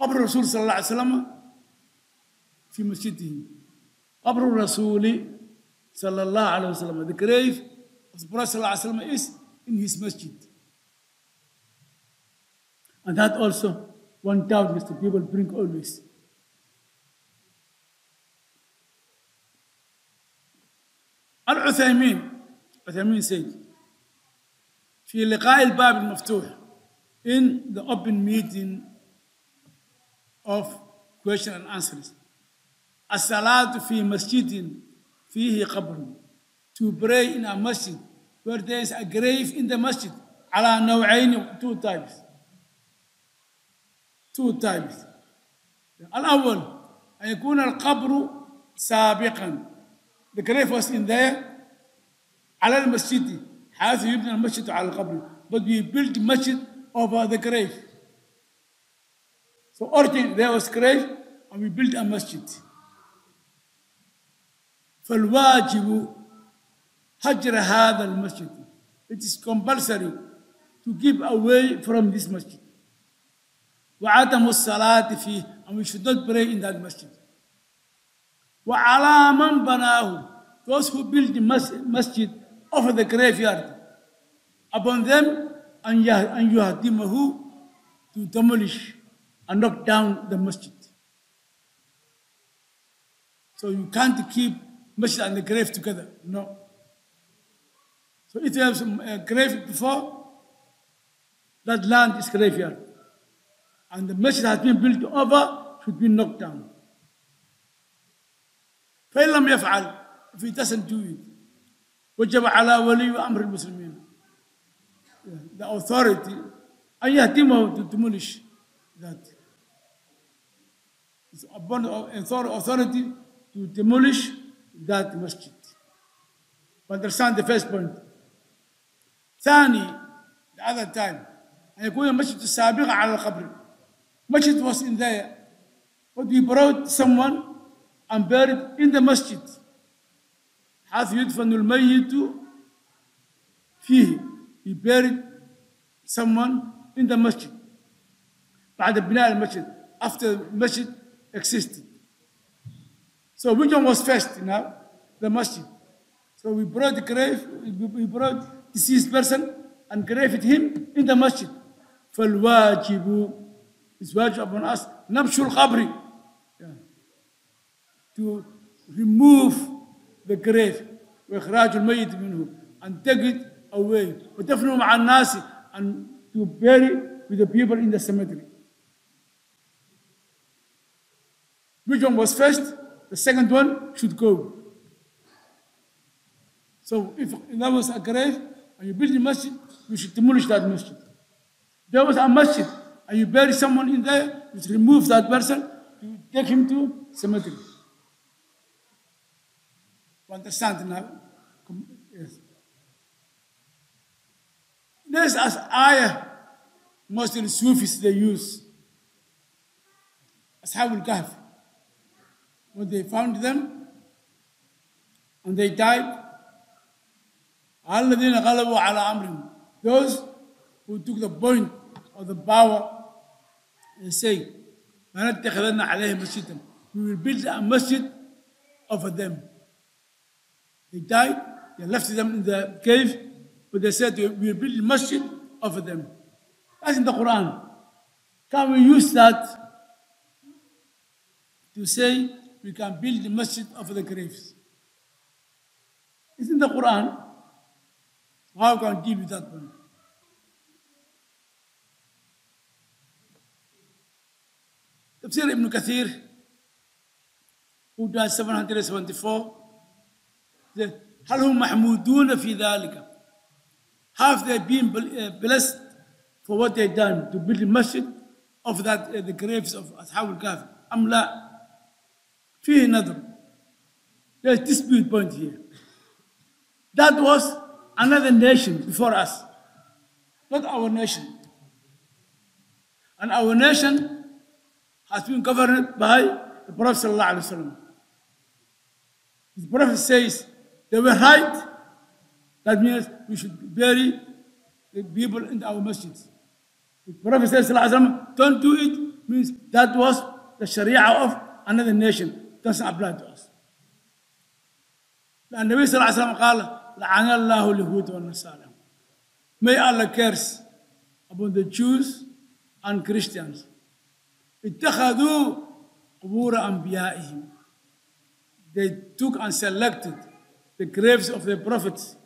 قبر الرسول صلى الله عليه وسلم في مسجده قبر الرسول صلى الله عليه وسلم the grave of the Prophet صلى الله عليه وسلم is in his masjid and that also one doubt which the people bring always العثيمين عثيمين سيد في لقاء الباب المفتوح in the open meeting of question and answers الصلاة في مسجد فيه قبر to pray in a masjid where there is a grave in the masjid على نوعين two types two types الأول أن يكون القبر سابقا the grave was in there على المسجد حيث يبنى المسجد على القبر but we built masjid over the grave so originally there was grave and we built a masjid فالواجب هجر هذا المسجد it is compulsory to keep away from this masjid وعدم الصلاة فيه and we should not pray in that masjid وعلى من بناه those who build the mas- masjid over the graveyard upon them أن يه- أن يهدمه to demolish and knock down the masjid so you can't keep masjid and the grave together no so if you have some uh, grave before that land is graveyard and the masjid has been built over should be knocked down فإن لم يفعل if he doesn't do it وجب على ولي أمر المسلمين the authority أن يهدمه to demolish that it's upon the authority to demolish that masjid understand the first point ثاني the other time أن يكون المسجد السابق على القبر masjid was in there but we brought someone and buried in the masjid حيث يدفن الميت فيه he buried someone in the masjid بعد بناء المسجد after the masjid existed so which one was first now the masjid so we brought the grave we brought deceased person and graved him in the masjid فالواجب is واجب upon us نبش القبر yeah. to remove the grave وإخراج الميت منه and take it away ودفنه مع الناس and to bury with the people in the cemetery. Which one was first? The second one should go. So if there was a grave and you build a masjid, you should demolish that masjid. There was a masjid and you bury someone in there, you should remove that person, you take him to cemetery. You understand now? Yes. This as ayah mostly Sufis they use. Ashab al-Kahf When they found them and they died, الذين غلبوا على أمرهم. Those who took the point of the power, they say, لنتخذن عليهم مسجدا. We will build a masjid over them. They died, they left them in the cave, but they said we will build a masjid over them. That's in the Quran. Can we use that to say we can build a masjid over the graves? It's in the Quran. How can we deal with that one? Tafsir Ibn Kathir, who died 774, said, هل هم محمودون في ذلك? Have they been blessed for what they done to build a masjid of that uh, the graves of أصحاب الكهف أم لا؟ Fear another. There is dispute point here. That was another nation before us, not our nation. And our nation has been governed by the Prophet ﷺ. The Prophet says, they were right. That means we should bury the people in our masjids. The Prophet says, don't do it, means that was the Sharia of another nation Doesn't apply to us. And Nabi Sallallahu Alaihi Wasallam قال لعن الله اليهود والنصارى. May Allah curse upon the Jews and Christians. اتخذوا قبور أنبيائهم. They took and selected the graves of the prophets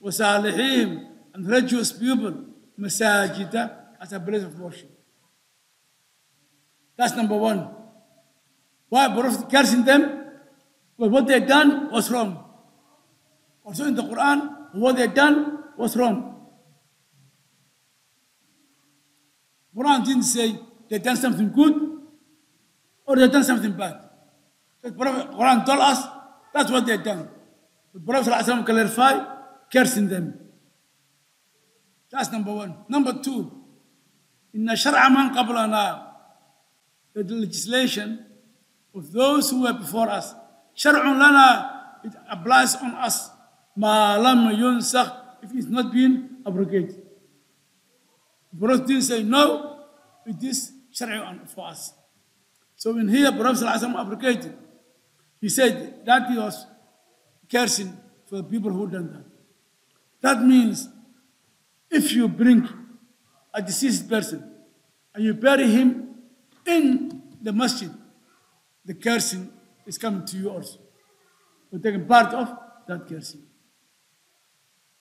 وصالحيهم and righteous people مساجد as a place of worship. That's number one. Why Prophet cursing them? But what they done was wrong. Also in the Quran, what they done was wrong. Quran didn't say they done something good or they done something bad. The Quran told us that's what they done. The Prophet ﷺ clarified cursing them. That's number one. Number two, in the Shariah man qablana, the legislation for those who were before us sharcun lana it applies on us. ma lam yunsakh if it's not been abrogated. The prophet didn't say no it is shar'i for us. So when here prophet abrogated he said that he was cursing for the people who done that. That means if you bring a deceased person and you bury him in the masjid the cursing is coming to you also. You're taking part of that cursing.